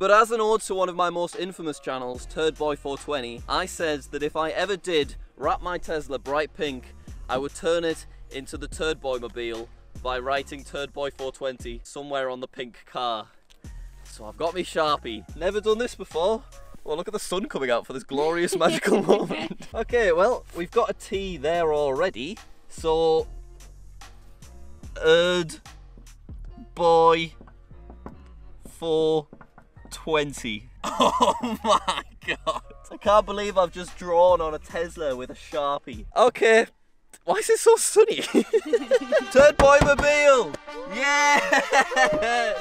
But as an ode to one of my most infamous channels, Turd Boy 420, I said that if I ever did wrap my Tesla bright pink, I would turn it into the Turd Boy mobile by writing Turd Boy 420 somewhere on the pink car. So I've got me Sharpie. Never done this before. Well, look at the sun coming out for this glorious magical moment. Okay, well, we've got a T there already. So, Erd Boy 420. Oh my god. I can't believe I've just drawn on a Tesla with a Sharpie. Okay. Why is it so sunny? Turd Boy Mobile! Yes!